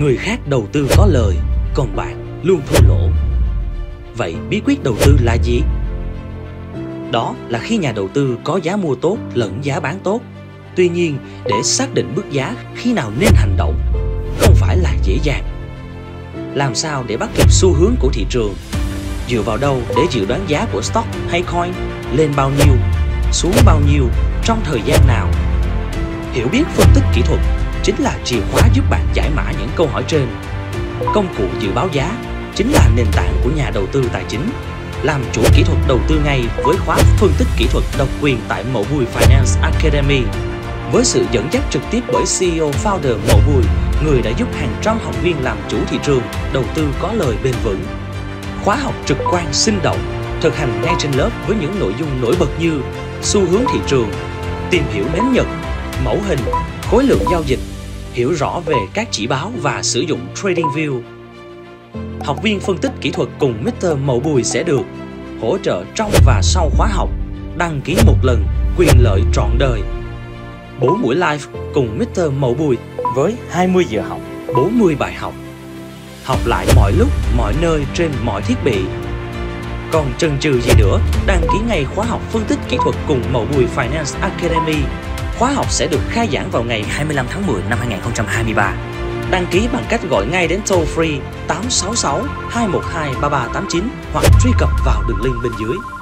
Người khác đầu tư có lời, còn bạn luôn thua lỗ. Vậy bí quyết đầu tư là gì? Đó là khi nhà đầu tư có giá mua tốt lẫn giá bán tốt. Tuy nhiên, để xác định mức giá khi nào nên hành động không phải là dễ dàng. Làm sao để bắt kịp xu hướng của thị trường? Dựa vào đâu để dự đoán giá của stock hay coin lên bao nhiêu, xuống bao nhiêu, trong thời gian nào? Hiểu biết phân tích kỹ thuật chính là chìa khóa giúp bạn giải mã những câu hỏi trên. Công cụ dự báo giá chính là nền tảng của nhà đầu tư tài chính. Làm chủ kỹ thuật đầu tư ngay với khóa phân tích kỹ thuật độc quyền tại Mậu Bùi Finance Academy. Với sự dẫn dắt trực tiếp bởi CEO founder Mậu Bùi, người đã giúp hàng trăm học viên làm chủ thị trường, đầu tư có lời bền vững. Khóa học trực quan sinh động, thực hành ngay trên lớp với những nội dung nổi bật như xu hướng thị trường, tìm hiểu nến nhật, mẫu hình, khối lượng giao dịch, hiểu rõ về các chỉ báo và sử dụng TradingView. Học viên phân tích kỹ thuật cùng Mr. Mậu Bùi sẽ được hỗ trợ trong và sau khóa học, đăng ký một lần, quyền lợi trọn đời. 4 buổi live cùng Mr. Mậu Bùi với 20 giờ học, 40 bài học. Học lại mọi lúc, mọi nơi trên mọi thiết bị. Còn chần chừ gì nữa, đăng ký ngay khóa học phân tích kỹ thuật cùng Mậu Bùi Finance Academy Khóa học sẽ được khai giảng vào ngày 25 tháng 10 năm 2023. Đăng ký bằng cách gọi ngay đến toll free 866 212 3389 hoặc truy cập vào đường link bên dưới.